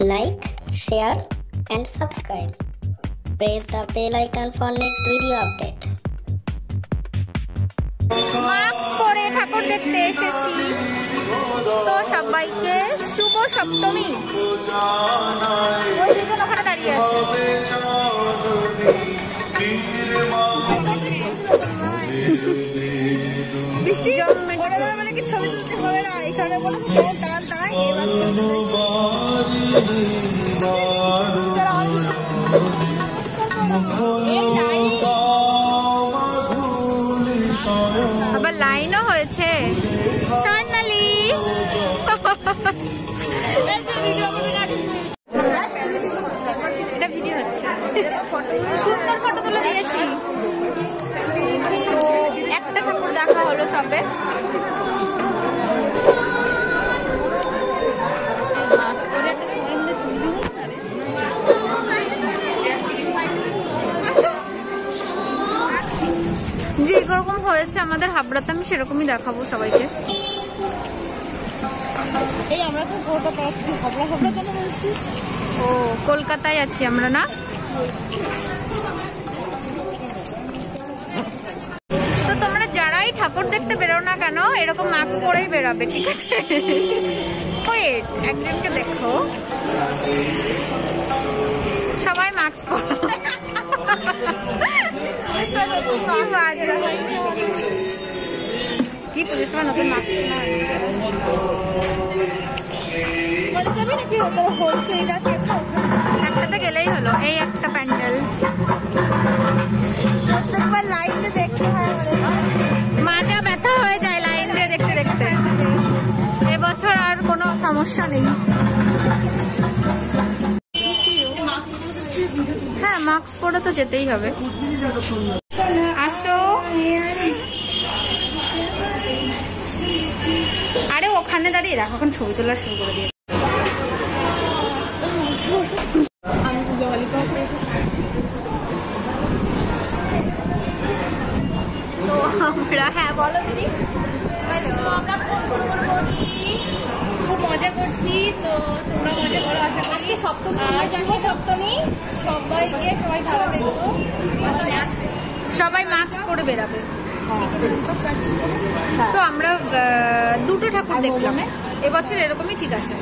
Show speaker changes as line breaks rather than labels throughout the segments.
like, share, and subscribe. Press the bell icon for next video update.
Mask তো সবাইকে শুভ সপ্তমী। দাঁড়িয়ে আছে। মানে ছবি তুলতে হবে না। এখানে বলে দাঁড়ান আবার লাইনও হয়েছে। স্বর্ণালী। এটা ভিডিও হচ্ছে। সুন্দর ফটো তুলে দিয়েছি। তো একটা ঠাকুর দেখা হলো সবে। যে এরকম হয়েছে আমাদের হাবড়াতে আমি সেরকমই দেখাবো সবাইকে।
এই আমরা তো কলকাতায় আছি হাবড়া হাবড়া কেন বলছিস?
ও কলকাতায় আছি আমরা না? তো তোমরা যারাই ঠাকুর দেখতে বেরো না কেন এরকম মাস্ক পরেই বেরোবে ঠিক আছে? ওয়েট একজনকে দেখো। কি। পুজোর নতুন
একটা
একটাতে গেলেই হলো এই একটা প্যান্ডেল
প্রত্যেকবার লাইনে দেখতে হয়
মাজা ব্যথা হয়ে যায় লাইন দিয়ে দেখতে দেখতে এবছর আর কোনো সমস্যা নেই হ্যাঁ মাস্ক পরে তো যেতেই হবে আসো। আরে ওখানে দাঁড়িয়ে রাখো এখন ছবি তোলা শুরু করে দিয়েছে। আমরা হ্যাঁ বলো দিদি।
আমরা খুব মজা করছি তো তোমরা মজা করো আশা করি। সপ্তমী। সপ্তমী। সবাইকে সবাই ভালো দেখো
সবাই মাস্ক পরে বেরাবে। তো আমরা দুটো ঠাকুর দেখলাম। এবছর এরকমই ঠিক আছে।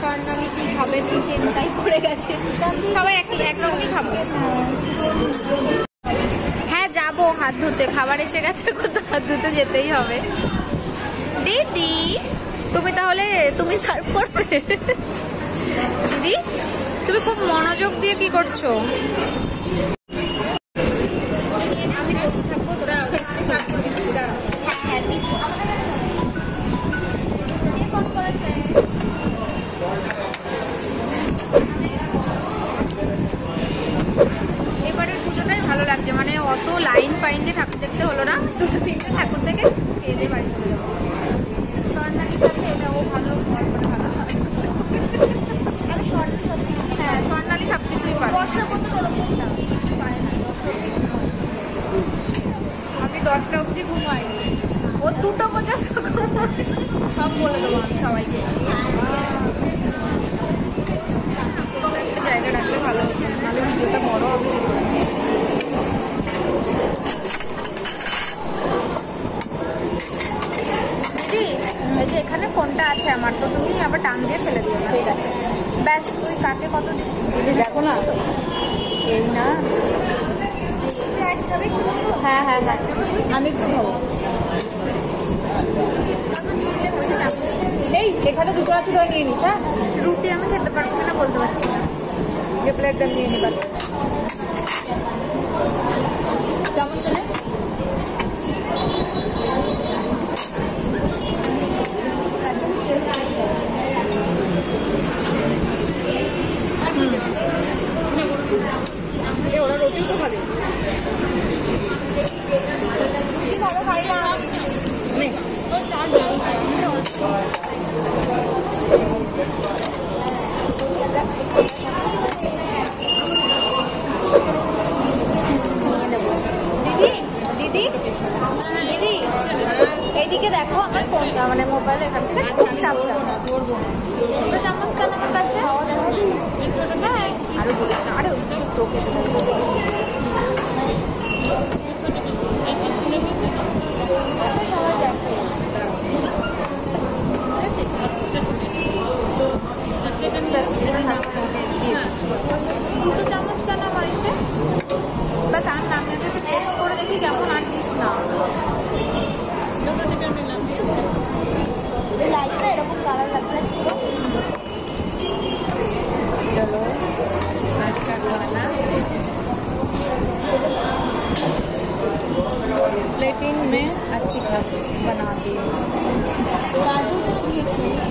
স্বর্ণালী কি গেছে।
সবাই এক খাব। হ্যাঁ যাব হাত খাবার এসে গেছে, কোথাও হাত যেতেই হবে। দিদি, তুমি তাহলে তুমি সার্ভ করবে। দিদি? তুমি খুব মনোযোগ দিয়ে কি করছ?
হ্যাঁ করেছে।
এবারের পুজোটাই ভালো লাগছে মানে অত লাইন ফাইন দিয়ে ঠাকুর দেখতে হলো না। দুটো তিনটে ঠাকুর দেখে খেয়ে দিয়ে বাড়ি চলে যাব স্বর্ণালীর কাছে এটা ও ভালো ভালো
আমি শর্ট সব
হ্যাঁ স্বর্ণালী সব কিছুই পারে
বর্ষার মতো ওরকম না কিছু পারে না দশটা অব্দি ঘুমায়।
আমি দশটা অবধি ঘুমাই
ও দুটো পর্যন্ত
সব বলে দেবো আমি সবাইকে। জায়গা রাখলে ভালো নাহলে ভিডিওটা বড় হবে। যে এখানে ফোনটা আছে আমার, তো তুমি আবার টান দিয়ে ফেলে দিও। ঠিক আছে। ব্যাস, তুই কাকে কত দিদি, দেখো না। এই না
রাইস খাবে কি বলতো?
হ্যাঁ হ্যাঁ হ্যাঁ। আমি একটু খাব। এই এখানে দুটো আছে ধরে নিয়ে নিস হ্যাঁ? রুটি আমি খেতে পারব কিনা বলতে পারছি না। যে প্লেট দাম নিয়ে নিবার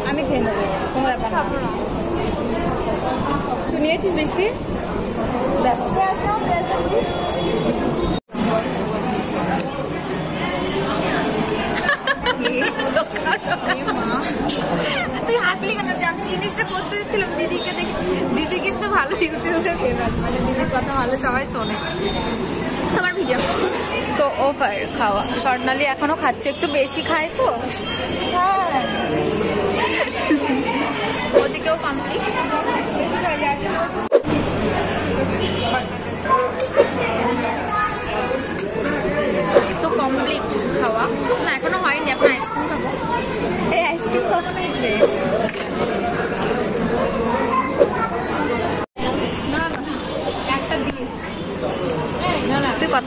আমি
খেয়ে নেব, কোনো ব্যাপার তুই নিয়েছিস মিষ্টি? ব্যাস। তুই হাসলি কেন? যে আমি জিনিসটা করতে দিচ্ছিলাম, দিদিকে দেখে। দিদি কিন্তু ভালো ইউটিউবে ফেমাস মানে দিদির কথা ভালো সবাই শোনে। তোমার ভিডিও তো ও পার- খাওয়া। স্বর্ণালী এখনও খাচ্ছে, একটু বেশি খায় তো। ওদিকেও কমপ্লিট তো কমপ্লিট খাওয়া। না, এখনও হয়নি, এখন আইসক্রিম খাব। এই আইসক্রিম কখন আসবে
না না একটা দিয়ে
না